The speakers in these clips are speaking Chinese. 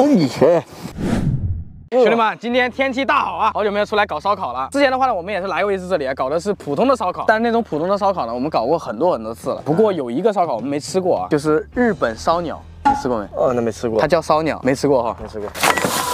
兄弟，兄弟们，今天天气大好啊，好久没有出来搞烧烤了。之前的话呢，我们也是来过一次这里啊，搞的是普通的烧烤，但是那种普通的烧烤呢，我们搞过很多很多次了。不过有一个烧烤我们没吃过啊，就是日本烧鸟，你吃过没？哦，那没吃过它，叫烧鸟，没吃过哈。没吃过。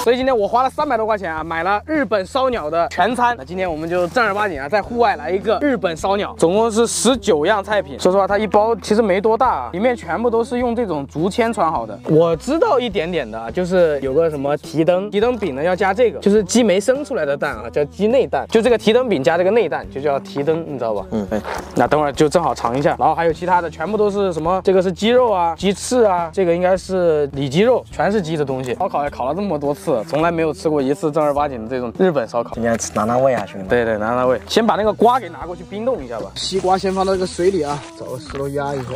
所以今天我花了三百多块钱啊，买了日本烧鸟的全餐。那今天我们就正儿八经啊，在户外来一个日本烧鸟，总共是十九样菜品。说实话，它一包其实没多大啊，里面全部都是用这种竹签穿好的。我知道一点点的啊，就是有个什么提灯，提灯饼呢要加这个，就是鸡没生出来的蛋啊，叫鸡内蛋。就这个提灯饼加这个内蛋，就叫提灯，你知道吧？嗯，哎，那等会儿就正好尝一下，然后还有其他的，全部都是什么？这个是鸡肉啊，鸡翅啊，这个应该是里脊肉，全是鸡的东西。烧烤也烤了这么多次，从来没有吃过一次正儿八经的这种日本烧烤。今天吃拿拿味啊，兄弟们。对对，拿拿味，先把那个瓜给拿过去冰冻一下吧。西瓜先放到这个水里啊，找个石头压一下。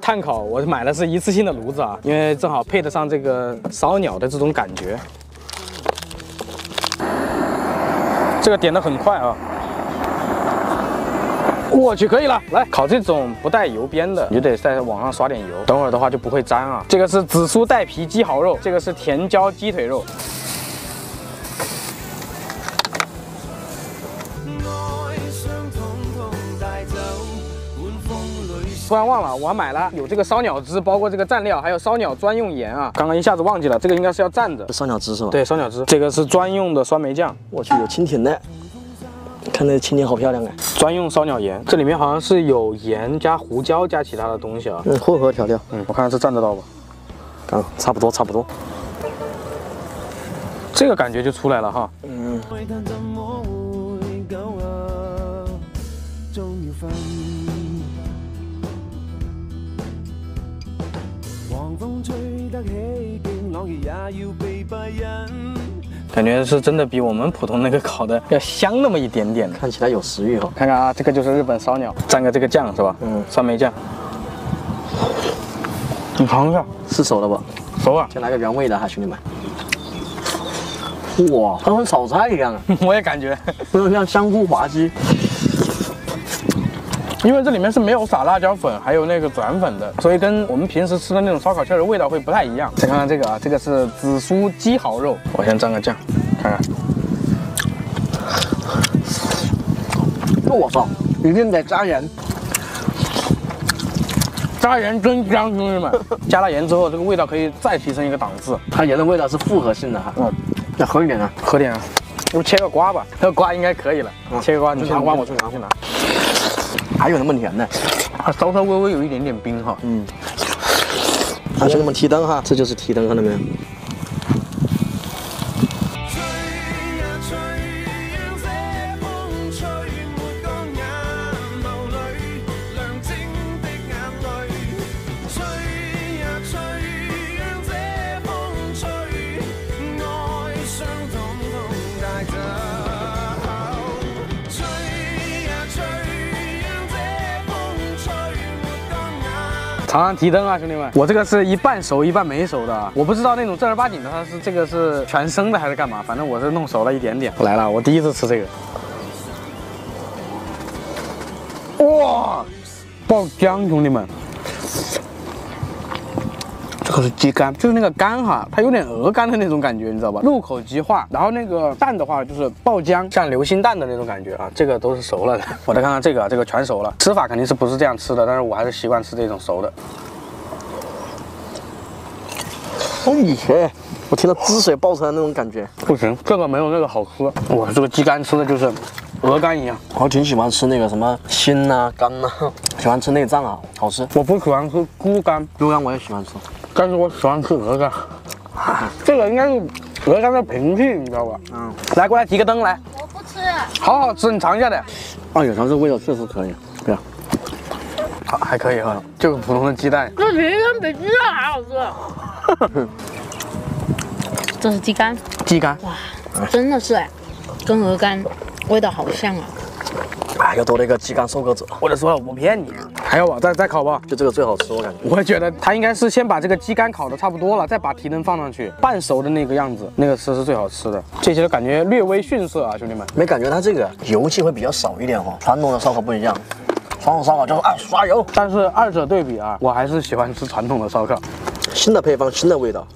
炭烤我买的是一次性的炉子啊，因为正好配得上这个烧鸟的这种感觉。这个点的很快啊。我去，可以了。来烤这种不带油边的，你就得在网上刷点油，等会儿的话就不会粘啊。这个是紫苏带皮鸡蚝肉，这个是甜椒鸡腿肉。突然忘了，我还买了有这个烧鸟汁，包括这个蘸料，还有烧鸟专用盐啊。刚刚一下子忘记了，这个应该是要蘸着。烧鸟汁是吧？，对，烧鸟汁，这个是专用的酸梅酱，我去，有蜻蜓的，看那蜻蜓好漂亮哎。专用烧鸟盐。这里面好像是有盐加胡椒加其他的东西啊。嗯，混合调料，嗯，我看看这蘸得到吧？嗯差不多差不多。这个感觉就出来了哈。嗯，慨嘆怎麼會久啊？終要分。狂風吹得起勁朗然，也要被閉忍。感觉是真的比我们普通那个烤的 要香那么一点点的。看起来有食欲哦。看看啊，这个就是日本烧鸟，蘸个这个酱是吧？嗯酸梅酱。你尝一下，是熟了不？熟了！先来个原味的哈，兄弟们。哇，它跟炒菜一样啊，我也感觉，有点像香菇滑鸡。因为这里面是没有撒辣椒粉，还有那個轉粉的，所以跟我们平时吃的那种烧烤串的味道会不太一样。再看看这个啊，这个是紫蘇雞蠔肉，我先蘸个酱，看看。我操，一定得加盐。加盐真香，兄弟们！加了盐之后，这个味道可以再提升一个档次。它盐的味道是复合性的哈。嗯，要喝一点啊。喝点啊，要不切个瓜吧？那个瓜应该可以了。嗯切个瓜，你去拿瓜，我去拿，去拿。还有那么甜呢？它，稍稍微微有一点点冰哈。嗯。啊，兄弟们，提灯哈，这就是提灯，看到没有？尝尝提灯啊，兄弟们！我这个是一半熟一半没熟的，我不知道那种正儿八经的它是这个是全生的还是干嘛，反正我是弄熟了一点点。我来了，我第一次吃这个，哇，爆浆，兄弟们！这个是鸡肝，就是那个肝哈，它有点鹅肝的那种感觉，你知道吧？入口即化，然后那个蛋的话就是爆浆，像流心蛋的那种感觉啊，这个都是熟了的。我再看看这个，这个全熟了，吃法肯定是不是这样吃的，但是我还是习惯吃这种熟的。哎耶！我听到汁水爆出来那种感觉。不行，这个没有那个好吃。我这个鸡肝吃的就是鹅肝一样，我挺喜欢吃那个什么心呐、肝呐、喜欢吃内脏啊，好吃。我不喜欢吃猪肝，猪肝我也喜欢吃。但是我喜欢吃鹅肝。这个应该是鹅肝的平替，你知道吧？嗯，来，过来提个灯来，我不吃，好好吃，你尝一下的。啊，有尝这味道确实可以。不要，好，还可以哈，就是普通的鸡蛋。这皮跟比鸡蛋还好吃。这是鸡肝，鸡肝，哇真的是哎，跟鹅肝味道好像啊。啊，又多了一个鸡肝收割者，我就说了，我不骗你。还要吧，再再烤吧。就这个最好吃，我感觉。我觉得它应该是先把这个鸡肝烤的差不多了，再把提灯放上去，半熟的那个样子，那个吃是最好吃的。这些感觉略微逊色啊，兄弟们。没感觉它这个油气会比较少一点哦，传统的烧烤不一样，传统烧烤就是哎刷油。但是二者对比啊，我还是喜欢吃传统的烧烤。新的配方，新的味道。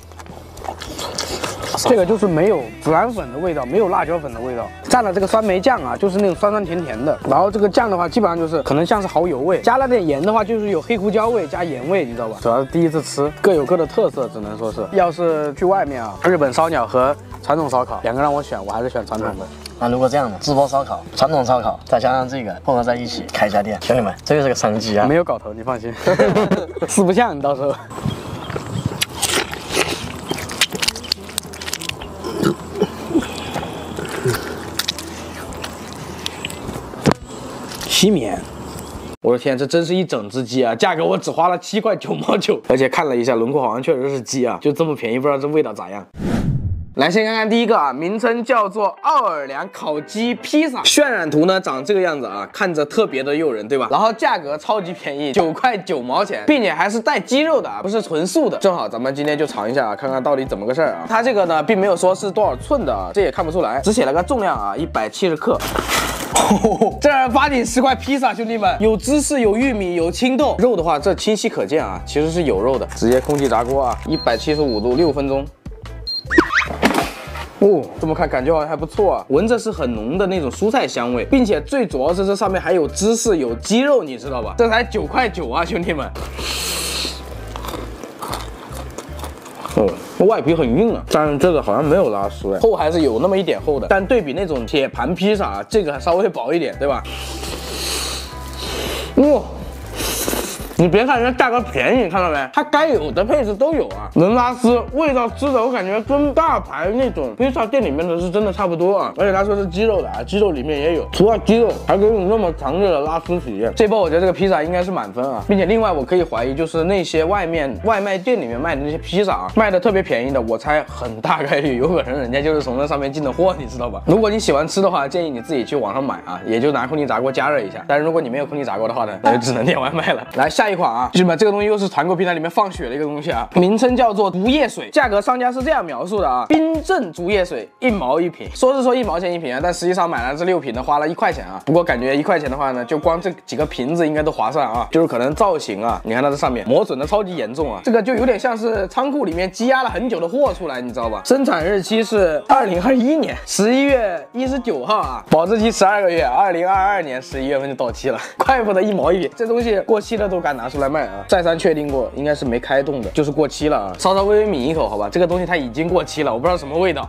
这个就是没有孜然粉的味道，没有辣椒粉的味道，蘸了这个酸梅酱啊，就是那种酸酸甜甜的。然后这个酱的话，基本上就是可能像是蚝油味，加了点盐的话，就是有黑胡椒味加盐味，你知道吧？主要是第一次吃，各有各的特色，只能说是。要是去外面啊，日本烧鸟和传统烧烤两个让我选，我还是选传统的。那如果这样的直播烧烤、传统烧烤，再加上这个混合在一起开一家店，兄弟们，这个是个商机啊！没有搞头，你放心，四不像，你到时候。七米，我的天，这真是一整只鸡啊！价格我只花了七块九毛九，而且看了一下轮廓，好像确实是鸡啊，就这么便宜，不知道这味道咋样。来，先看看第一个啊，名称叫做奥尔良烤鸡披萨，渲染图呢长这个样子啊，看着特别的诱人，对吧？然后价格超级便宜，九块九毛钱，并且还是带鸡肉的啊，不是纯素的。正好咱们今天就尝一下啊，看看到底怎么个事儿啊。它这个呢，并没有说是多少寸的啊，这也看不出来，只写了个重量啊，一百七十克。正儿八经十块披萨，兄弟们，有芝士，有玉米，有青豆，肉的话这清晰可见啊，其实是有肉的。直接空气炸锅啊，一百七十五度，六分钟。哦，这么看感觉好像还不错啊，闻着是很浓的那种蔬菜香味，并且最主要是这上面还有芝士，有鸡肉，你知道吧？这才九块九啊，兄弟们。哦，外皮很硬啊，但是这个好像没有拉丝哎，厚还是有那么一点厚的，但对比那种铁盘披萨啊，这个还稍微薄一点，对吧？哇、你别看人家价格便宜，看到没？它该有的配置都有啊，能拉丝，味道吃的我感觉跟大牌那种披萨店里面的是真的差不多啊。而且他说是鸡肉的啊，鸡肉里面也有，除了鸡肉，还给你那么强烈的拉丝体验。这波我觉得这个披萨应该是满分啊，并且另外我可以怀疑，就是那些外面外卖店里面卖的那些披萨啊，卖的特别便宜的，我猜很大概率有可能人家就是从那上面进的货，你知道吧？如果你喜欢吃的话，建议你自己去网上买啊，也就拿空气炸锅加热一下。但是如果你没有空气炸锅的话呢，那就只能点外卖了。来下一款啊，兄弟们，这个东西又是团购平台里面放血的一个东西啊，名称叫做竹叶水，价格商家是这样描述的啊，冰镇竹叶水一毛一瓶，说是说一毛钱一瓶啊，但实际上买了这六瓶呢，花了一块钱啊。不过感觉一块钱的话呢，就光这几个瓶子应该都划算啊，就是可能造型啊，你看它这上面磨损的超级严重啊，这个就有点像是仓库里面积压了很久的货出来，你知道吧？生产日期是二零二一年十一月一十九号啊，保质期十二个月，二零二二年十一月份就到期了，怪不得一毛一瓶，这东西过期了都敢拿出来卖啊！再三确定过，应该是没开动的，就是过期了啊！稍稍微微抿一口，好吧，这个东西它已经过期了，我不知道什么味道。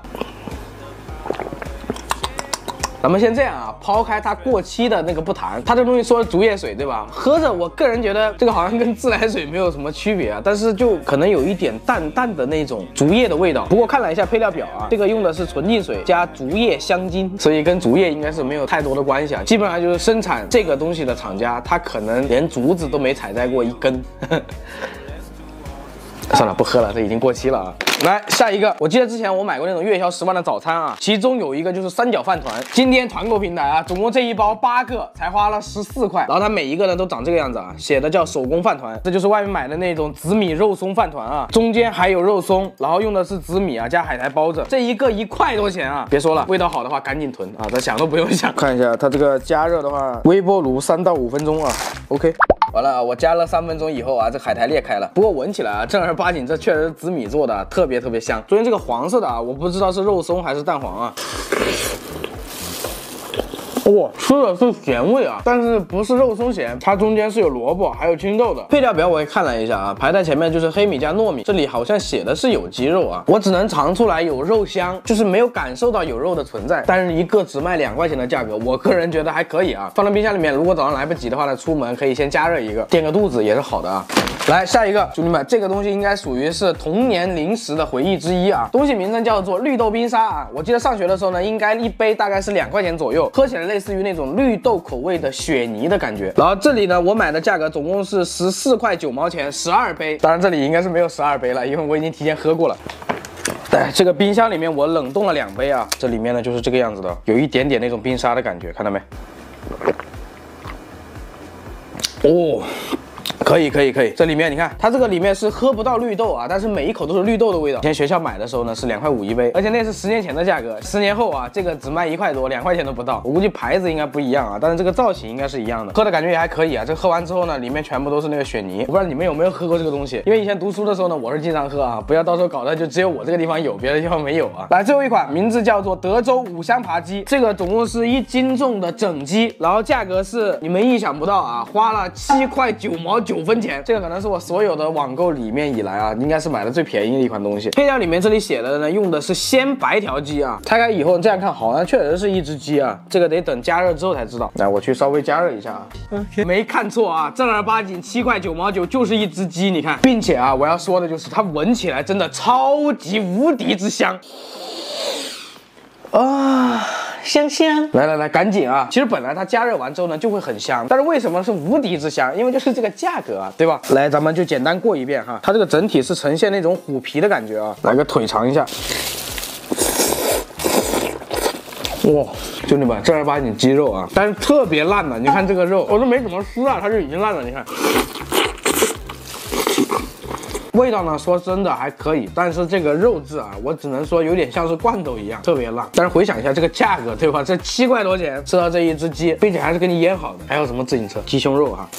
咱们先这样啊，抛开它过期的那个不谈，它这东西说竹叶水对吧？喝着我个人觉得这个好像跟自来水没有什么区别啊，但是就可能有一点淡淡的那种竹叶的味道。不过看了一下配料表啊，这个用的是纯净水加竹叶香精，所以跟竹叶应该是没有太多的关系啊。基本上就是生产这个东西的厂家，他可能连竹子都没采摘过一根。算了，不喝了，这已经过期了啊。来下一个，我记得之前我买过那种月销十万的早餐啊，其中有一个就是三角饭团。今天团购平台啊，总共这一包八个，才花了十四块。然后它每一个呢都长这个样子啊，写的叫手工饭团，这就是外面买的那种紫米肉松饭团啊，中间还有肉松，然后用的是紫米啊加海苔包着，这一个一块多钱啊。别说了，味道好的话赶紧囤啊，咱想都不用想。看一下它这个加热的话，微波炉三到五分钟啊，OK。完了，我加了三分钟以后啊，这海苔裂开了。不过闻起来啊，正儿八经这确实是紫米做的，特别特别香。中间这个黄色的啊，我不知道是肉松还是蛋黄啊。哇，吃的是咸味啊，但是不是肉松咸，它中间是有萝卜还有青豆的。配料表我也看了一下啊，排在前面就是黑米加糯米，这里好像写的是有鸡肉啊，我只能尝出来有肉香，就是没有感受到有肉的存在。但是一个只卖两块钱的价格，我个人觉得还可以啊，放到冰箱里面，如果早上来不及的话呢，出门可以先加热一个，垫个肚子也是好的啊。来下一个，兄弟们，这个东西应该属于是童年零食的回忆之一啊。东西名称叫做绿豆冰沙啊。我记得上学的时候呢，应该一杯大概是两块钱左右，喝起来类似于那种绿豆口味的雪泥的感觉。然后这里呢，我买的价格总共是十四块九毛钱，十二杯。当然这里应该是没有十二杯了，因为我已经提前喝过了。哎，这个冰箱里面我冷冻了两杯啊，这里面呢就是这个样子的，有一点点那种冰沙的感觉，看到没？哦。可以可以可以，这里面你看，它这个里面是喝不到绿豆啊，但是每一口都是绿豆的味道。以前学校买的时候呢是两块五一杯，而且那是十年前的价格，十年后啊这个只卖一块多，两块钱都不到。我估计牌子应该不一样啊，但是这个造型应该是一样的，喝的感觉也还可以啊。这喝完之后呢，里面全部都是那个雪泥，我不知道你们有没有喝过这个东西，因为以前读书的时候呢，我是经常喝啊，不要到时候搞得就只有我这个地方有，别的地方没有啊。来，最后一款名字叫做德州五香扒鸡，这个总共是一斤重的整鸡，然后价格是你们意想不到啊，花了七块九毛九分钱，这个可能是我所有的网购里面以来啊，应该是买的最便宜的一款东西。配料里面这里写的呢，用的是鲜白条鸡啊，拆开以后这样看，好像确实是一只鸡啊，这个得等加热之后才知道。来，我去稍微加热一下啊，没看错啊，正儿八经七块九毛九就是一只鸡，你看，并且啊，我要说的就是它闻起来真的超级无敌之香。啊，香香！来来来，赶紧啊！其实本来它加热完之后呢就会很香，但是为什么是无敌之香？因为就是这个价格啊，对吧？来，咱们就简单过一遍哈。它这个整体是呈现那种虎皮的感觉啊。来个腿尝一下。哇，兄弟们，正儿八经鸡肉啊，但是特别烂的。你看这个肉，我都没怎么撕啊，它就已经烂了。你看。味道呢，说真的还可以，但是这个肉质啊，我只能说有点像是罐头一样，特别烂。但是回想一下这个价格，对吧？这七块多钱吃到这一只鸡，并且还是给你腌好的，还有什么自行车、鸡胸肉哈。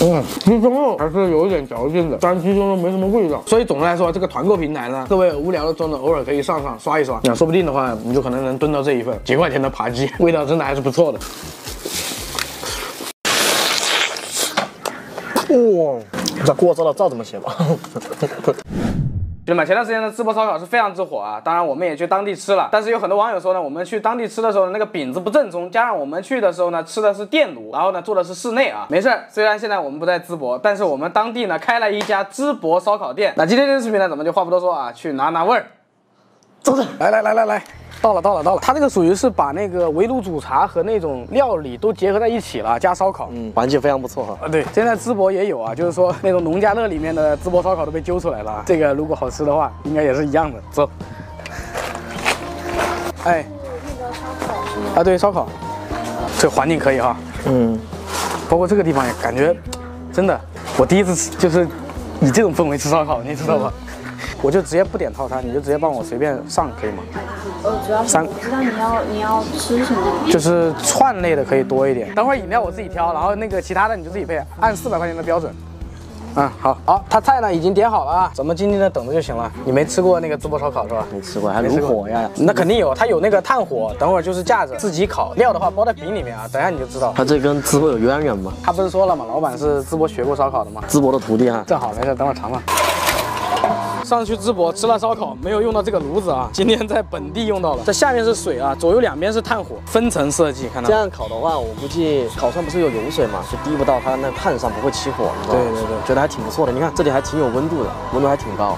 嗯，鸡胸肉还是有一点嚼劲的，但是鸡胸肉没什么味道。所以总的来说，这个团购平台呢，各位无聊的时候呢，偶尔可以上上刷一刷，那说不定的话，你就可能能蹲到这一份几块钱的扒鸡，味道真的还是不错的。哇，这锅照的照怎么写吧？兄弟们，前段时间的淄博烧烤是非常之火啊，当然我们也去当地吃了，但是有很多网友说呢，我们去当地吃的时候呢，那个饼子不正宗，加上我们去的时候呢，吃的是电炉，然后呢做的是室内啊，没事儿，虽然现在我们不在淄博，但是我们当地呢开了一家淄博烧烤店。那今天这个视频呢，咱们就话不多说啊，去拿拿味儿，走着，来来来来来。到了，到了，到了！它这个属于是把那个围炉煮茶和那种料理都结合在一起了，加烧烤。嗯，环境非常不错哈。啊，对，现在淄博也有啊，就是说那种农家乐里面的淄博烧烤都被揪出来了。这个如果好吃的话，应该也是一样的。走。哎。啊，对，烧烤。这环境可以哈。嗯。包括这个地方也感觉，真的，我第一次吃就是以这种氛围吃烧烤，你知道吧？我就直接不点套餐，你就直接帮我随便上，可以吗？呃，主要是三我不知道你要你要吃什么。就是串类的可以多一点。等会儿饮料我自己挑，然后那个其他的你就自己配，按四百块钱的标准。嗯，好，好，他菜呢已经点好了啊，咱们静静的等着就行了。你没吃过那个淄博烧烤是吧？没吃过，还炉火呀？那肯定有，它有那个炭火，等会儿就是架着自己烤。料的话包在饼里面啊，等下你就知道。他这跟淄博有渊源吗？他不是说了吗？老板是淄博学过烧烤的吗？淄博的徒弟啊。正好没事，等会儿尝尝。上去淄博吃了烧烤，没有用到这个炉子啊，今天在本地用到了。这下面是水啊，左右两边是炭火，分层设计，看到这样烤的话，我估计烤串不是有油水嘛，就滴不到它那炭上，不会起火？对对对觉得还挺不错的。你看这里还挺有温度的，温度还挺高。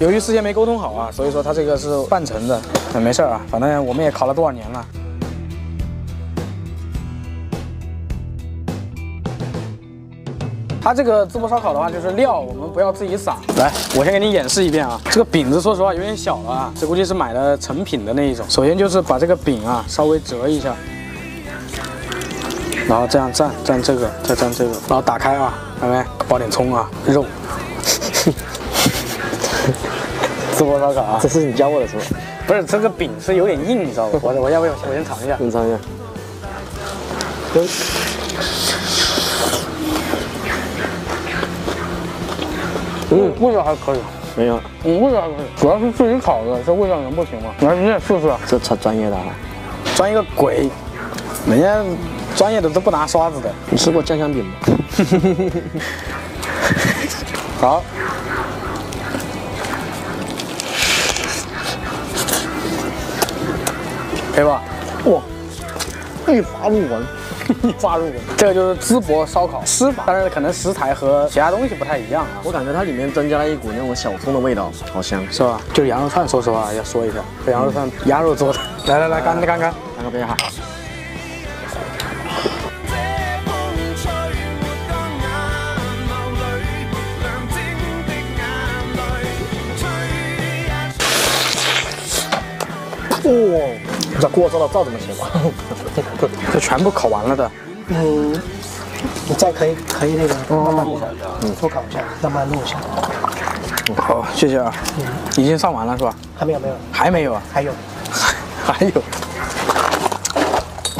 由于事先没沟通好啊，所以说它这个是半成的，嗯，没事儿啊，反正我们也烤了多少年了。它这个淄博烧烤的话，就是料我们不要自己撒。来，我先给你演示一遍啊。这个饼子说实话有点小了啊，这估计是买的成品的那一种。首先就是把这个饼啊稍微折一下，然后这样蘸蘸这个，再蘸这个，然后打开啊，看到没？包点葱啊，肉。淄博烧烤啊，这是你教我的是吧？不是这个饼是有点硬，你知道吧？我我要不要我先尝一下？你尝一下。嗯，味道还可以，没有，嗯，味道还可以，主要是自己烤的，这味道能不行吗？来，你也试试，这才专业的啊。专业个鬼，人家专业的都不拿刷子的。你吃过酱香饼吗？好，可以吧？哇，一发入魂。抓肉，这个就是淄博烧烤吃法，但是可能食材和其他东西不太一样啊。我感觉它里面增加了一股那种小葱的味道，好香，是吧？就是羊肉串，说实话要说一下，这羊肉串鸭肉做的。来来来，干干干，干个杯哈。哇！風吹沒當眼眸裏，亮晶的眼淚，哇，这锅烧到灶怎么行吧？这全部烤完了的。嗯，你再可以可以那个慢慢一下，复烤一下，慢慢弄一下。好，谢谢啊。已经上完了是吧？还没有没有，还没有啊？还有。还有。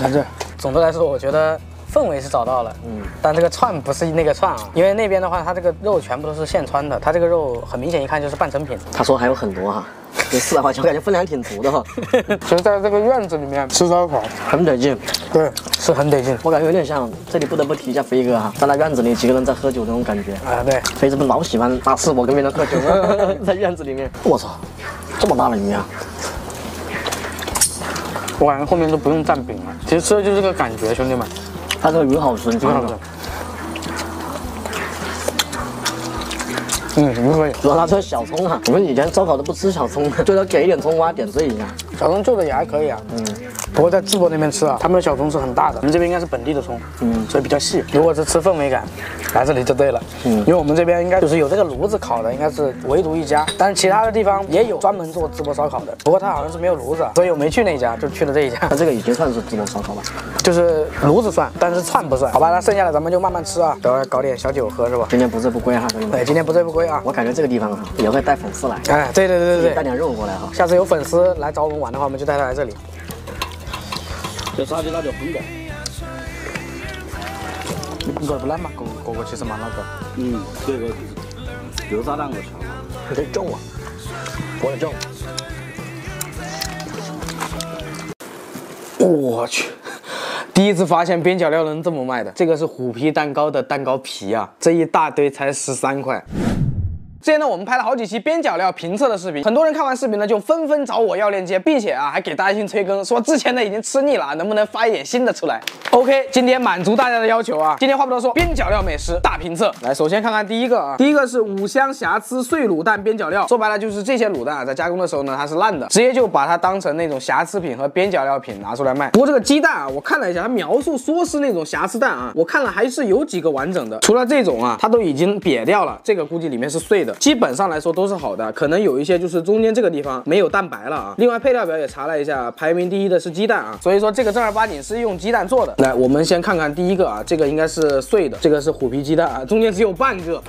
看这，总的来说，我觉得氛围是找到了，嗯，但这个串不是那个串啊，因为那边的话，它这个肉全部都是现穿的，它这个肉很明显一看就是半成品。他说还有很多哈，这四百块钱我感觉分量挺足的哈，其实在这个院子里面吃烧烤，很得劲。对，是很得劲。我感觉有点像，这里不得不提一下飞哥哈，在那院子里几个人在喝酒那种感觉。啊，对，飞是不是老喜欢大赤膊跟别人喝酒吗？在院子里面，我操，这么大的鱼啊！我感觉后面都不用蘸饼了，其实吃的就是这个感觉，兄弟们，它这个鱼好吃，你挺好吃看看。。嗯，鱼可以，主要它这个小葱啊，我们以前烧烤都不吃小葱的，最多给一点葱花点缀一下。小葱做的也还可以啊。嗯，不过在淄博那边吃啊，他们的小葱是很大的，我们这边应该是本地的葱，嗯，所以比较细。如果是吃氛围感，来这里就对了。嗯，因为我们这边应该就是有这个炉子烤的，应该是唯独一家，但是其他的地方也有专门做淄博烧烤的，不过它好像是没有炉子，所以我没去那家，就去了这一家。它这个已经算是淄博烧烤吧。就是炉子算，但是串不算。好吧，那剩下的咱们就慢慢吃啊，等会儿搞点小酒喝是吧？今天不醉不归哈，兄弟们。对，今天不醉不归啊。我感觉这个地方哈也会带粉丝来，哎，对对对对对，带点肉过来哈。下次有粉丝来找我们玩的话，我们就带他来这里。就杀鸡那就红的。你觉得不烂嘛？个个个其实蛮那个。嗯，这个油炸蛋我吃了。有点重啊，我也重。我去，第一次发现边角料能这么卖的。这个是虎皮蛋糕的蛋糕皮啊，这一大堆才十三块。之前呢，我们拍了好几期边角料评测的视频，很多人看完视频呢就纷纷找我要链接，并且啊还给大家进催更，说之前的已经吃腻了，能不能发一点新的出来？OK，今天满足大家的要求啊，今天话不多说，边角料美食大评测。来，首先看看第一个啊，第一个是五香瑕疵碎卤蛋边角料，说白了就是这些卤蛋啊，在加工的时候呢它是烂的，直接就把它当成那种瑕疵品和边角料品拿出来卖。不过这个鸡蛋啊，我看了一下，它描述说是那种瑕疵蛋啊，我看了还是有几个完整的，除了这种啊，它都已经瘪掉了，这个估计里面是碎的，基本上来说都是好的，可能有一些就是中间这个地方没有蛋白了啊。另外配料表也查了一下，排名第一的是鸡蛋啊，所以说这个正儿八经是用鸡蛋做的。来，我们先看看第一个啊，这个应该是碎的，这个是虎皮鸡蛋啊，中间只有半个。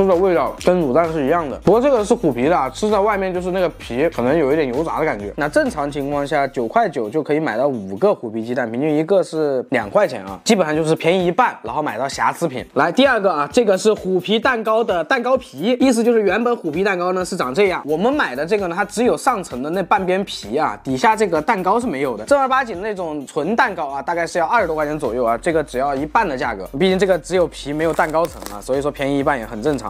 吃的味道跟卤蛋是一样的，不过这个是虎皮的，啊，吃在外面就是那个皮可能有一点油炸的感觉。那正常情况下九块九就可以买到五个虎皮鸡蛋，平均一个是两块钱啊，基本上就是便宜一半，然后买到瑕疵品。来第二个啊，这个是虎皮蛋糕的蛋糕皮，意思就是原本虎皮蛋糕呢是长这样，我们买的这个呢它只有上层的那半边皮啊，底下这个蛋糕是没有的。正儿八经那种纯蛋糕啊，大概是要二十多块钱左右啊，这个只要一半的价格，毕竟这个只有皮没有蛋糕层啊，所以说便宜一半也很正常。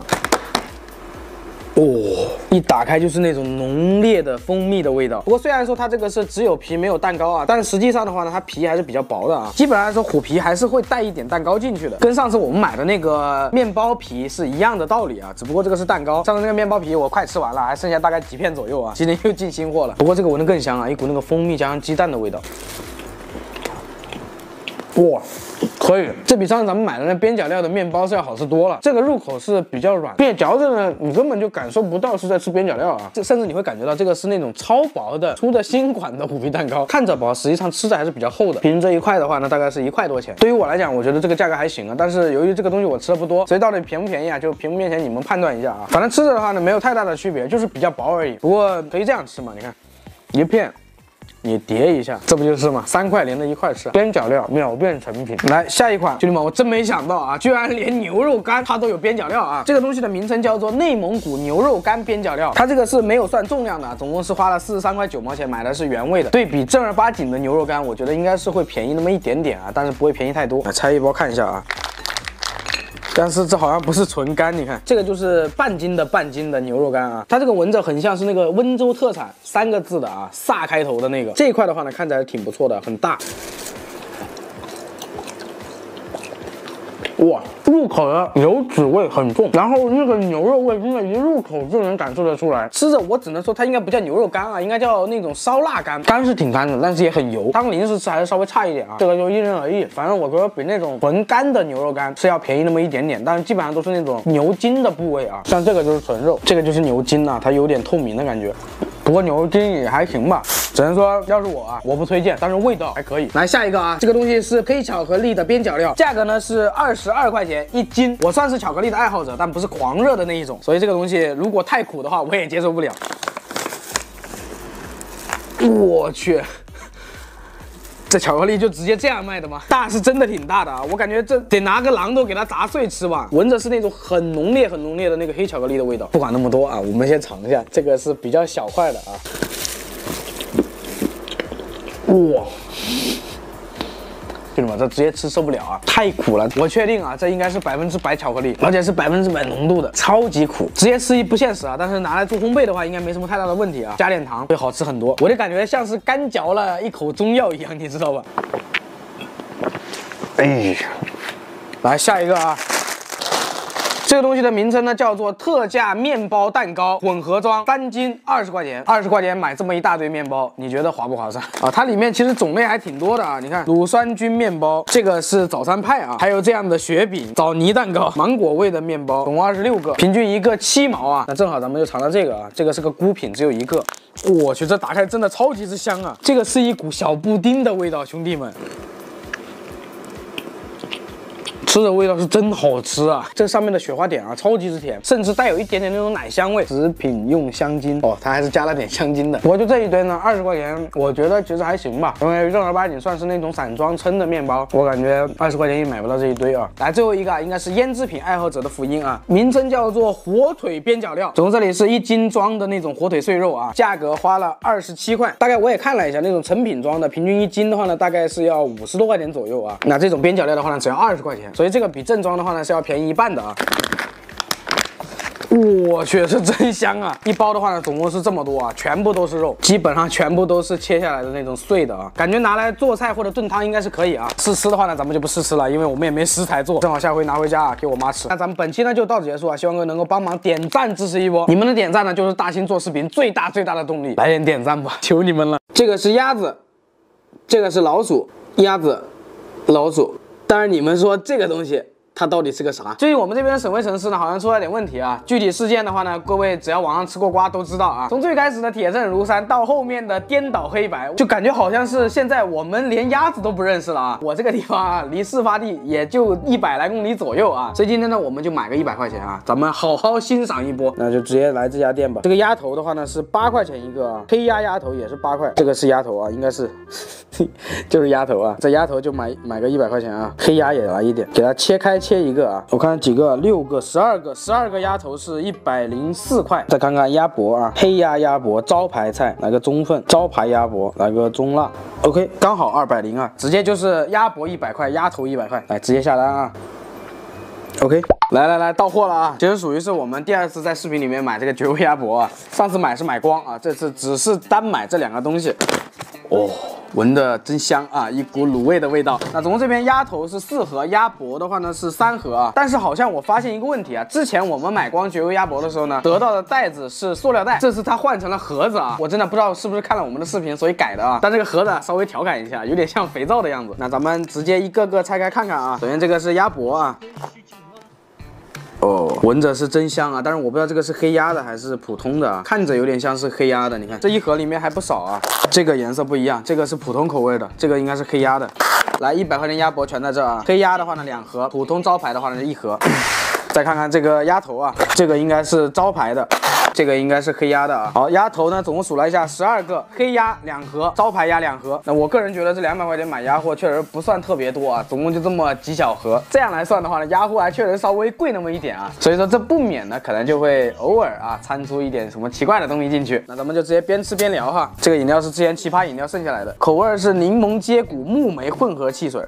哦，一打开就是那种浓烈的蜂蜜的味道。不过虽然说它这个是只有皮没有蛋糕啊，但实际上的话呢，它皮还是比较薄的啊。基本上来说，虎皮还是会带一点蛋糕进去的，跟上次我们买的那个面包皮是一样的道理啊。只不过这个是蛋糕，上次那个面包皮我快吃完了，还剩下大概几片左右啊。今天又进新货了，不过这个闻得更香啊，一股那个蜂蜜加上鸡蛋的味道。哇，可以，这比上次咱们买的那边角料的面包是要好吃多了。这个入口是比较软，并且嚼着呢，你根本就感受不到是在吃边角料啊，这甚至你会感觉到这个是那种超薄的出的新款的虎皮蛋糕，看着薄，实际上吃着还是比较厚的。平均这一块的话呢，大概是一块多钱。对于我来讲，我觉得这个价格还行啊，但是由于这个东西我吃的不多，所以到底便不便宜啊，就屏幕面前你们判断一下啊。反正吃着的话呢，没有太大的区别，就是比较薄而已。不过可以这样吃嘛，你看，一片。你叠一下，这不就是嘛？三块连着一块吃，边角料秒变成品。来下一款，兄弟们，我真没想到啊，居然连牛肉干它都有边角料啊！这个东西的名称叫做内蒙古牛肉干边角料，它这个是没有算重量的，总共是花了四十三块九毛钱买的是原味的。对比正儿八经的牛肉干，我觉得应该是会便宜那么一点点啊，但是不会便宜太多。来拆一包看一下啊。但是这好像不是纯干，你看这个就是半斤的半斤的牛肉干啊，它这个闻着很像是那个温州特产三个字的啊，萨开头的那个。这一块的话呢，看起来挺不错的，很大。哇，入口的油脂味很重，然后那个牛肉味真的，一入口就能感受得出来。吃着我只能说它应该不叫牛肉干啊，应该叫那种烧腊干。干是挺干的，但是也很油，当零食吃还是稍微差一点啊。这个就因人而异，反正我觉得比那种纯干的牛肉干是要便宜那么一点点，但是基本上都是那种牛筋的部位啊。像这个就是纯肉，这个就是牛筋啊，它有点透明的感觉。不过牛筋也还行吧。只能说，要是我啊，我不推荐，但是味道还可以。来下一个啊，这个东西是黑巧克力的边角料，价格呢是二十二块钱一斤。我算是巧克力的爱好者，但不是狂热的那一种，所以这个东西如果太苦的话，我也接受不了。我去，这巧克力就直接这样卖的吗？大是真的挺大的啊，我感觉这得拿个榔头给它砸碎吃吧。闻着是那种很浓烈、很浓烈的那个黑巧克力的味道。不管那么多啊，我们先尝一下，这个是比较小块的啊。哇！兄弟们，这直接吃受不了啊，太苦了！我确定啊，这应该是百分之百巧克力，而且是百分之百浓度的，超级苦。直接吃一不现实啊，但是拿来做烘焙的话，应该没什么太大的问题啊。加点糖会好吃很多。我就感觉像是干嚼了一口中药一样，你知道吧？哎呀，来下一个啊。这个东西的名称呢叫做特价面包蛋糕混合装，三斤二十块钱，二十块钱买这么一大堆面包，你觉得划不划算啊？它里面其实种类还挺多的啊，你看乳酸菌面包，这个是早餐派啊，还有这样的雪饼、枣泥蛋糕、芒果味的面包，总共二十六个，平均一个七毛啊。那正好咱们就尝尝这个啊，这个是个孤品，只有一个。我去，这打开真的超级之香啊！这个是一股小布丁的味道，兄弟们。吃的味道是真好吃啊！这上面的雪花点啊，超级之甜，甚至带有一点点那种奶香味。食品用香精哦，它还是加了点香精的。不过就这一堆呢，二十块钱，我觉得其实还行吧，因为正儿八经算是那种散装称的面包，我感觉二十块钱也买不到这一堆啊。来，最后一个啊，应该是腌制品爱好者的福音啊，名称叫做火腿边角料。总共这里是一斤装的那种火腿碎肉啊，价格花了二十七块，大概我也看了一下，那种成品装的，平均一斤的话呢，大概是要五十多块钱左右啊。那这种边角料的话呢，只要二十块钱。所以这个比正装的话呢是要便宜一半的啊。我去，这真香啊！一包的话呢，总共是这么多啊，全部都是肉，基本上全部都是切下来的那种碎的啊，感觉拿来做菜或者炖汤应该是可以啊。试吃的话呢，咱们就不试吃了，因为我们也没食材做，正好下回拿回家啊给我妈吃。那咱们本期呢就到此结束啊，希望各位能够帮忙点赞支持一波，你们的点赞呢就是大新做视频最大最大的动力，来点点赞吧，求你们了。这个是鸭子，这个是老鼠，鸭子，老鼠。但是你们说这个东西。它到底是个啥？最近我们这边的省会城市呢，好像出了点问题啊。具体事件的话呢，各位只要网上吃过瓜都知道啊。从最开始的铁证如山，到后面的颠倒黑白，就感觉好像是现在我们连鸭子都不认识了啊。我这个地方啊，离事发地也就一百来公里左右啊，所以今天呢，我们就买个一百块钱啊，咱们好好欣赏一波。那就直接来这家店吧。这个鸭头的话呢是八块钱一个啊，黑鸭鸭头也是八块，这个是鸭头啊，应该是 就是鸭头啊。这鸭头就买买个一百块钱啊，黑鸭也来一点，给它切开切切一个啊。我看几个，六个，十二个，十二个鸭头是一百零四块。再看看鸭脖啊，黑鸭鸭脖招牌菜，来个中份，招牌鸭脖，来个中辣。OK，刚好二百零啊，直接就是鸭脖一百块，鸭头一百块，来直接下单啊。OK，来来来，到货了啊！其实属于是我们第二次在视频里面买这个绝味鸭脖啊，上次买是买光啊，这次只是单买这两个东西。哦，闻的真香啊，一股卤味的味道。那总共这边鸭头是四盒，鸭脖的话呢是三盒啊。但是好像我发现一个问题啊，之前我们买光绝味鸭脖的时候呢，得到的袋子是塑料袋，这次它换成了盒子啊。我真的不知道是不是看了我们的视频所以改的啊。但这个盒子稍微调侃一下，有点像肥皂的样子。那咱们直接一个个拆开看看啊。首先这个是鸭脖啊。哦，闻着是真香啊！但是我不知道这个是黑鸭的还是普通的啊，看着有点像是黑鸭的。你看这一盒里面还不少啊，这个颜色不一样，这个是普通口味的，这个应该是黑鸭的。来，一百块钱鸭脖全在这啊，黑鸭的话呢两盒，普通招牌的话呢一盒。再看看这个鸭头啊，这个应该是招牌的。这个应该是黑鸭的啊。好，鸭头呢，总共数了一下，十二个，黑鸭两盒，招牌鸭两盒。那我个人觉得这两百块钱买鸭货确实不算特别多啊，总共就这么几小盒。这样来算的话呢，鸭货还确实稍微贵那么一点啊。所以说这不免呢，可能就会偶尔啊掺出一点什么奇怪的东西进去。那咱们就直接边吃边聊哈。这个饮料是之前奇葩饮料剩下来的，口味是柠檬接骨木莓混合汽水。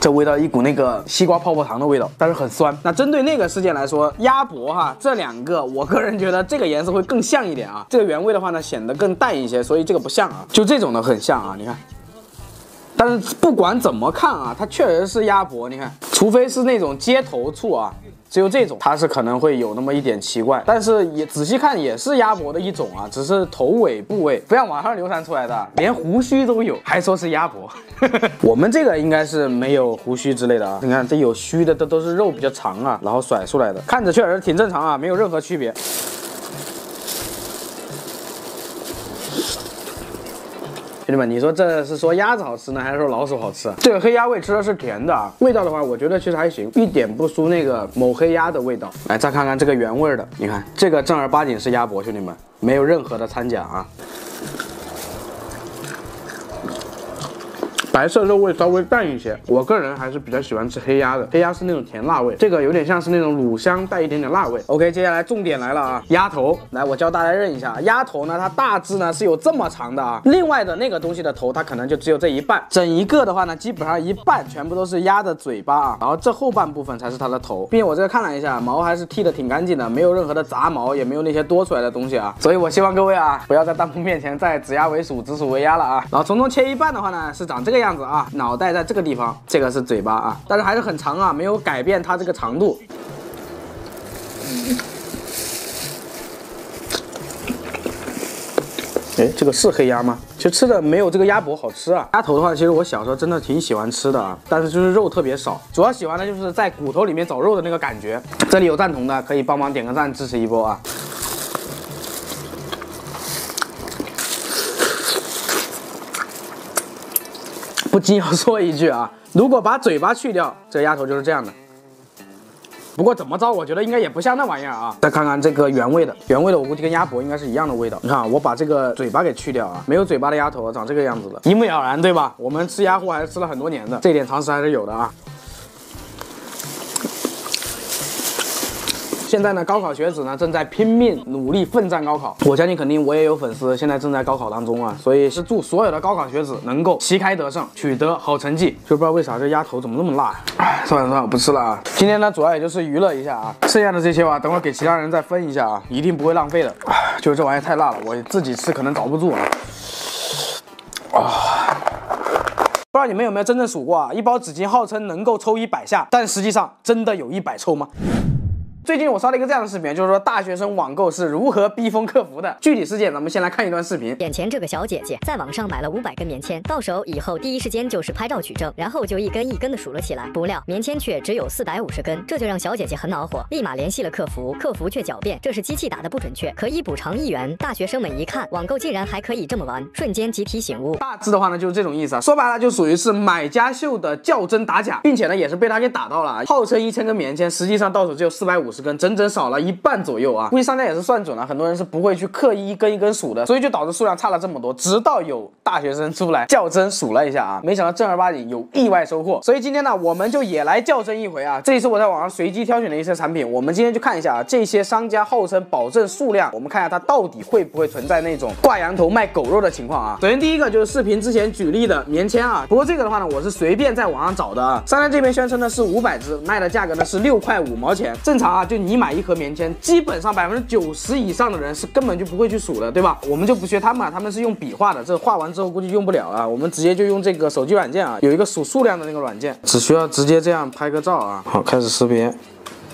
这味道一股那个西瓜泡泡糖的味道，但是很酸。那针对那个事件来说，鸭脖哈这两个，我个人觉得这个颜色会更像一点啊。这个原味的话呢，显得更淡一些，所以这个不像啊。就这种的很像啊，你看。但是不管怎么看啊，它确实是鸭脖，你看，除非是那种接头处啊。只有这种，它是可能会有那么一点奇怪，但是也仔细看也是鸭脖的一种啊，只是头尾部位不像网上流传出来的，连胡须都有，还说是鸭脖。我们这个应该是没有胡须之类的啊，你看这有须的都都是肉比较长啊，然后甩出来的，看着确实挺正常啊，没有任何区别。兄弟们，你说这是说鸭子好吃呢，还是说老鼠好吃？这个黑鸭味吃的是甜的啊，味道的话，我觉得其实还行，一点不输那个某黑鸭的味道。来，再看看这个原味的，你看这个正儿八经是鸭脖，兄弟们，没有任何的掺假啊。白色肉味稍微淡一些，我个人还是比较喜欢吃黑鸭的。黑鸭是那种甜辣味，这个有点像是那种卤香带一点点辣味。OK，接下来重点来了啊，鸭头，来我教大家认一下，鸭头呢，它大致呢是有这么长的啊，另外的那个东西的头它可能就只有这一半，整一个的话呢，基本上一半全部都是鸭的嘴巴啊，然后这后半部分才是它的头，并且我这个看了一下，毛还是剃的挺干净的，没有任何的杂毛，也没有那些多出来的东西啊，所以我希望各位啊，不要在弹幕面前再指鸭为鼠，指鼠为鸭了啊，然后从中切一半的话呢，是长这个样样子啊，脑袋在这个地方，这个是嘴巴啊，但是还是很长啊，没有改变它这个长度。哎，这个是黑鸭吗？其实吃的没有这个鸭脖好吃啊。鸭头的话，其实我小时候真的挺喜欢吃的啊，但是就是肉特别少，主要喜欢的就是在骨头里面找肉的那个感觉。这里有赞同的，可以帮忙点个赞支持一波啊。不禁要说一句啊，如果把嘴巴去掉，这鸭头就是这样的。不过怎么着，我觉得应该也不像那玩意儿啊。再看看这个原味的，原味的我估计跟鸭脖应该是一样的味道。你看啊，我把这个嘴巴给去掉啊，没有嘴巴的鸭头长这个样子的，一目了然，对吧？我们吃鸭货还是吃了很多年的，这点常识还是有的啊。现在呢，高考学子呢正在拼命努力奋战高考，我相信肯定我也有粉丝现在正在高考当中啊，所以是祝所有的高考学子能够旗开得胜，取得好成绩。就不知道为啥这鸭头怎么那么辣呀？哎，算了算了，不吃了啊。今天呢，主要也就是娱乐一下啊，剩下的这些吧，等会儿给其他人再分一下啊，一定不会浪费的。哎就是这玩意太辣了，我自己吃可能遭不住啊啊。不知道你们有没有真正数过啊？一包纸巾号称能够抽一百下，但实际上真的有一百抽吗？最近我刷了一个这样的视频，就是说大学生网购是如何逼疯客服的。具体事件，咱们先来看一段视频。眼前这个小姐姐在网上买了五百根棉签，到手以后第一时间就是拍照取证，然后就一根一根的数了起来。不料棉签却只有四百五十根，这就让小姐姐很恼火，立马联系了客服，客服却狡辩这是机器打的不准确，可以补偿一元。大学生们一看网购竟然还可以这么玩，瞬间集体醒悟。大致的话呢，就是这种意思啊。说白了，就属于是买家秀的较真打假，并且呢，也是被他给打到了啊。号称一千根棉签，实际上到手只有四百五十十根，整整少了一半左右啊。估计商家也是算准了，很多人是不会去刻意一根一根数的，所以就导致数量差了这么多。直到有大学生出来较真数了一下啊，没想到正儿八经有意外收获。所以今天呢，我们就也来较真一回啊。这一次我在网上随机挑选的一些产品，我们今天就看一下啊，这些商家号称保证数量，我们看一下它到底会不会存在那种挂羊头卖狗肉的情况啊。首先第一个就是视频之前举例的棉签啊，不过这个的话呢，我是随便在网上找的啊。商家这边宣称的是五百只，卖的价格呢是六块五毛钱。正常啊，就你买一盒棉签，基本上百分之九十以上的人是根本就不会去数的，对吧？我们就不学他们啊，他们是用笔画的，这画完之后估计用不了啊，我们直接就用这个手机软件啊，有一个数数量的那个软件，只需要直接这样拍个照啊。好，开始识别。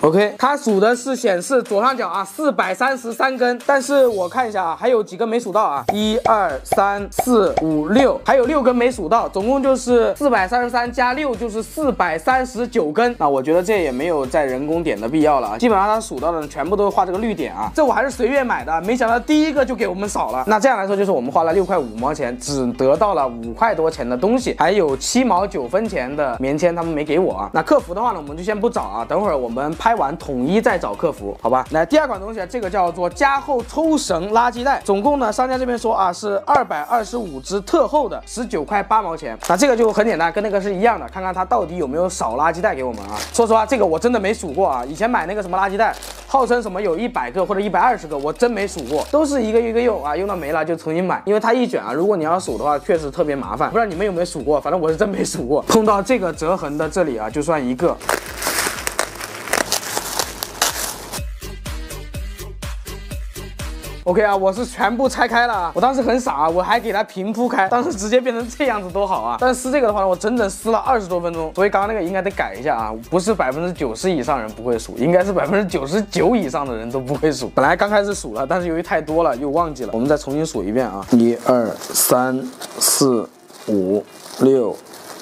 OK，它数的是显示左上角啊，四百三十三根，但是我看一下啊，还有几根没数到啊，一二三四五六，还有六根没数到，总共就是四百三十三加六就是四百三十九根。那我觉得这也没有再人工点的必要了，基本上它数到的全部都画这个绿点啊，这我还是随便买的，没想到第一个就给我们少了。那这样来说，就是我们花了六块五毛钱，只得到了五块多钱的东西，还有七毛九分钱的棉签，他们没给我啊。那客服的话呢，我们就先不找啊，等会儿我们拍完统一再找客服，好吧？来，第二款东西，这个叫做加厚抽绳垃圾袋，总共呢，商家这边说啊是二百二十五只特厚的，十九块八毛钱。那这个就很简单，跟那个是一样的，看看它到底有没有少垃圾袋给我们啊。说实话，这个我真的没数过啊，以前买那个什么垃圾袋，号称什么有一百个或者一百二十个，我真没数过，都是一个一个用啊，用到没了就重新买，因为它一卷啊，如果你要数的话，确实特别麻烦。不知道你们有没有数过，反正我是真没数过。碰到这个折痕的这里啊，就算一个。OK 啊，我是全部拆开了啊！我当时很傻啊，我还给它平铺开，当时直接变成这样子多好啊！但是撕这个的话呢，我整整撕了二十多分钟，所以刚刚那个应该得改一下啊！不是百分之九十以上人不会数，应该是百分之九十九以上的人都不会数。本来刚开始数了，但是由于太多了又忘记了，我们再重新数一遍啊！一二三四五六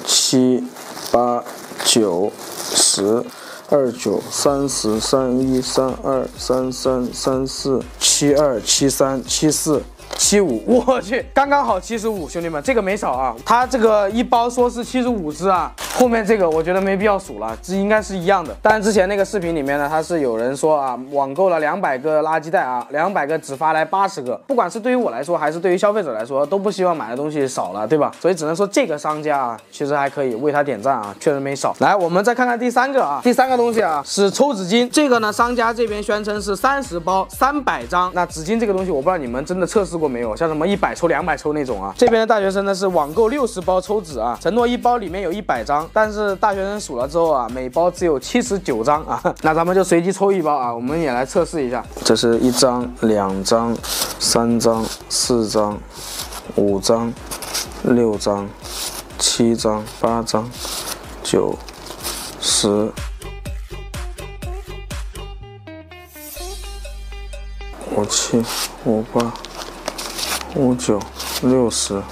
七八九十。二九三十三一三二三三三四七二七三七四七五，我去，刚刚好七十五，兄弟们，这个没少啊。它这个一包说是七十五只啊，后面这个我觉得没必要数了，这应该是一样的。但是之前那个视频里面呢，它是有人说啊，网购了两百个垃圾袋啊，两百个只发来八十个，不管是对于我来说，还是对于消费者来说，都不希望买的东西少了，对吧？所以只能说这个商家啊，其实还可以为他点赞啊，确实没少。来，我们再看看第三个啊，第三个东西啊是抽纸巾，这个呢商家这边宣称是三十包三百张。那纸巾这个东西，我不知道你们真的测试过没有，像什么一百抽、两百抽那种啊。这边的大学生呢是网购六十包抽纸啊，承诺一包里面有一百张，但是大学生数了之后啊，每包只有七十九张啊。那咱们就随机抽一包啊，我们也来测试一下。这是一张、两张、三张、四张、五张、六张、七张、八张、九、十。五七五八五九六十，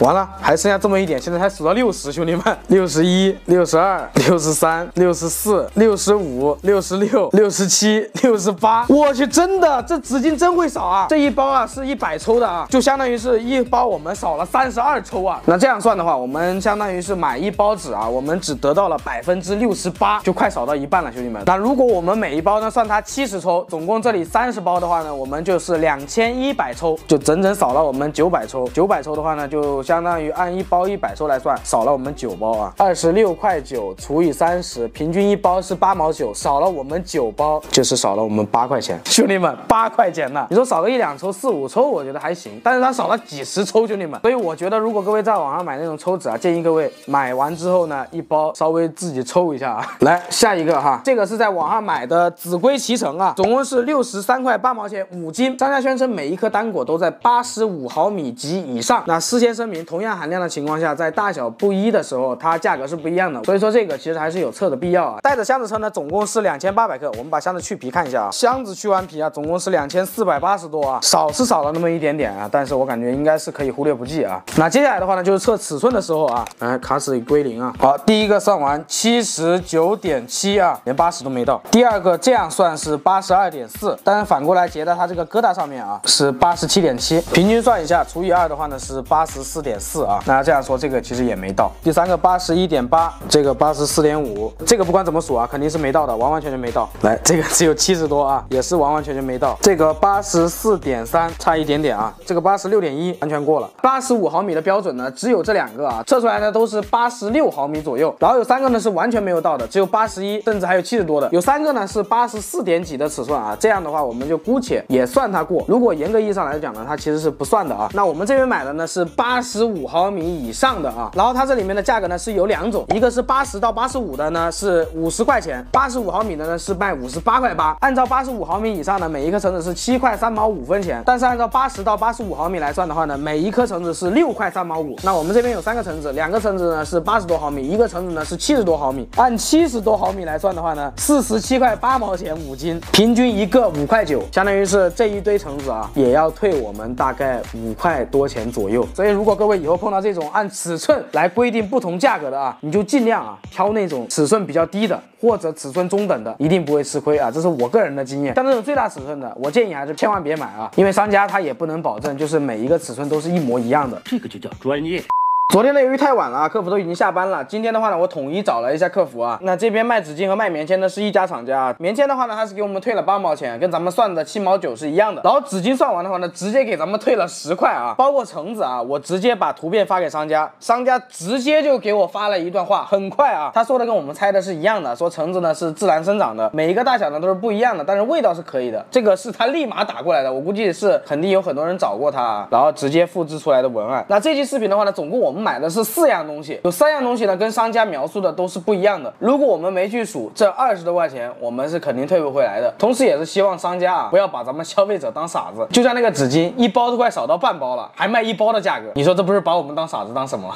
完了，还剩下这么一点，现在才数到六十，兄弟们，六十一、六十二、六十三、六十四、六十五、六十六、六十七、六十八，我去，真的，这纸巾真会少啊！这一包啊是一百抽的啊，就相当于是一包我们少了三十二抽啊。那这样算的话，我们相当于是买一包纸啊，我们只得到了百分之六十八，就快少到一半了，兄弟们。那如果我们每一包呢算它七十抽，总共这里三十包的话呢，我们就是两千一百抽，就整整少了我们九百抽。九百抽的话呢，就相当于按一包一百抽来算，少了我们九包啊，二十六块九除以三十，平均一包是八毛九，少了我们九包，就是少了我们八块钱。兄弟们，八块钱呢？你说少个一两抽、四五抽，我觉得还行，但是它少了几十抽，兄弟们。所以我觉得，如果各位在网上买那种抽纸啊，建议各位买完之后呢，一包稍微自己抽一下啊。来下一个哈，这个是在网上买的紫龟脐橙啊，总共是六十三块八毛钱五斤，商家宣称每一颗单果都在八十五毫米及以上。那事先声明，同样含量的情况下，在大小不一的时候，它价格是不一样的。所以说这个其实还是有测的必要啊。带着箱子称呢，总共是两千八百克。我们把箱子去皮看一下啊，箱子去完皮啊，总共是两千四百八十多啊，少是少了那么一点点啊，但是我感觉应该是可以忽略不计啊。那接下来的话呢，就是测尺寸的时候啊，来卡尺归零啊。好，第一个算完七十九点七啊，连八十都没到。第二个这样算是八十二点四，但是反过来截到它这个疙瘩上面啊，是八十七点七，平均算一下除以二的话呢是八十四四点四啊。那这样说这个其实也没到。第三个八十一点八，这个八十四点五，这个不管怎么数啊，肯定是没到的，完完全全没到。来，这个只有七十多啊，也是完完全全没到。这个八十四点三，差一点点啊。这个八十六点一，完全过了。八十五毫米的标准呢，只有这两个啊，测出来呢都是八十六毫米左右。然后有三个呢是完全没有到的，只有八十一，甚至还有七十多的。有三个呢是八十四点几的尺寸啊。这样的话，我们就姑且也算它过。如果严格意义上来讲呢，它其实是不算的啊。那我们这边买的呢是八十十五毫米以上的啊。然后它这里面的价格呢是有两种，一个是八十到八十五的呢是五十块钱，八十五毫米的呢是卖五十八块八。按照八十五毫米以上呢，每一颗橙子是七块三毛五分钱。但是按照八十到八十五毫米来算的话呢，每一颗橙子是六块三毛五。那我们这边有三个橙子，两个橙子呢是八十多毫米，一个橙子呢是七十多毫米。按七十多毫米来算的话呢，四十七块八毛钱五斤，平均一个五块九，相当于是这一堆橙子啊，也要退我们大概五块多钱左右。所以如果各位以后碰到这种按尺寸来规定不同价格的啊，你就尽量啊挑那种尺寸比较低的或者尺寸中等的，一定不会吃亏啊。这是我个人的经验。像这种最大尺寸的，我建议还是千万别买啊，因为商家他也不能保证就是每一个尺寸都是一模一样的。这个就叫专业。昨天呢，由于太晚了，客服都已经下班了。今天的话呢，我统一找了一下客服啊。那这边卖纸巾和卖棉签的是一家厂家，棉签的话呢，他是给我们退了八毛钱，跟咱们算的七毛九是一样的。然后纸巾算完的话呢，直接给咱们退了十块啊，包括橙子啊，我直接把图片发给商家，商家直接就给我发了一段话，很快啊，他说的跟我们猜的是一样的，说橙子呢是自然生长的，每一个大小呢都是不一样的，但是味道是可以的。这个是他立马打过来的，我估计是肯定有很多人找过他啊，然后直接复制出来的文案。那这期视频的话呢，总共我们买的是四样东西，有三样东西呢跟商家描述的都是不一样的。如果我们没去数这二十多块钱，我们是肯定退不回来的。同时也是希望商家啊不要把咱们消费者当傻子，就像那个纸巾，一包都快少到半包了，还卖一包的价格，你说这不是把我们当傻子当什么？